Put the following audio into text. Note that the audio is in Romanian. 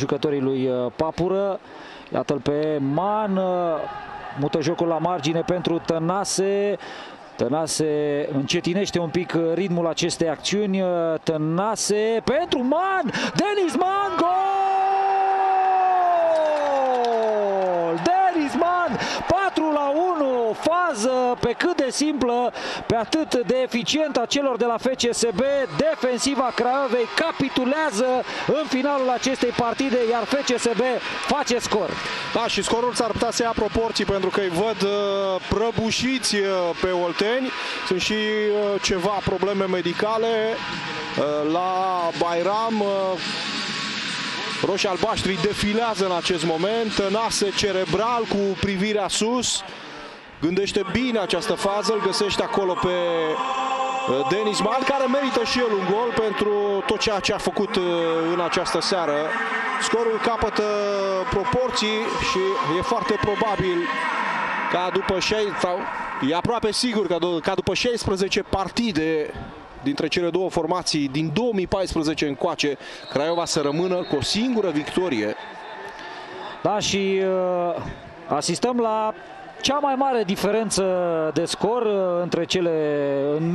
jucătorii lui uh, Papură. Iată-l pe Man, uh, mută jocul la margine pentru Tănase. Tănase încetinește un pic uh, ritmul acestei acțiuni. Tănase pentru Man! Denis Man! Gol! Denis Man! 4 la 1, fază pe cât de simplă, pe atât de eficientă a celor de la FCSB. Defensiva Craiovei capitulează în finalul acestei partide, iar FCSB face scor. Da, și scorul s-ar putea să ia proporții, pentru că îi văd uh, prăbușiți uh, pe Olteni. Sunt și uh, ceva probleme medicale la Bairam. Roșii albaștri defilează în acest moment, nase cerebral cu privirea sus. Gândește bine această fază, îl găsește acolo pe uh, Denis Man, care merită și el un gol pentru tot ceea ce a făcut uh, în această seară. Scorul capătă proporții și e foarte probabil ca după 6, sau e aproape sigur ca, ca după 16 partide dintre cele două formații din 2014 încoace, Craiova să rămână cu o singură victorie. Da, și uh, asistăm la cea mai mare diferență de scor uh, între cele în